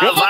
Vai, vai.